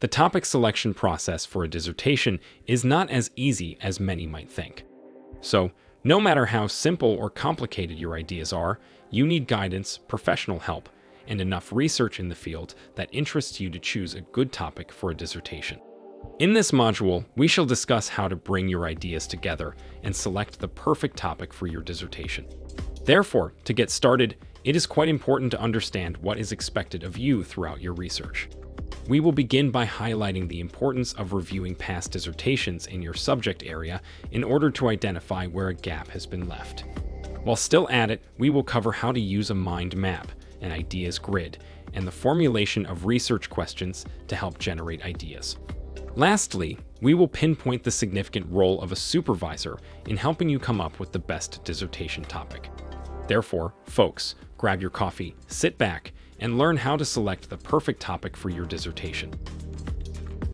The topic selection process for a dissertation is not as easy as many might think. So, no matter how simple or complicated your ideas are, you need guidance, professional help, and enough research in the field that interests you to choose a good topic for a dissertation. In this module, we shall discuss how to bring your ideas together and select the perfect topic for your dissertation. Therefore, to get started, it is quite important to understand what is expected of you throughout your research. We will begin by highlighting the importance of reviewing past dissertations in your subject area in order to identify where a gap has been left. While still at it, we will cover how to use a mind map, an ideas grid, and the formulation of research questions to help generate ideas. Lastly, we will pinpoint the significant role of a supervisor in helping you come up with the best dissertation topic. Therefore, folks, grab your coffee, sit back, and learn how to select the perfect topic for your dissertation.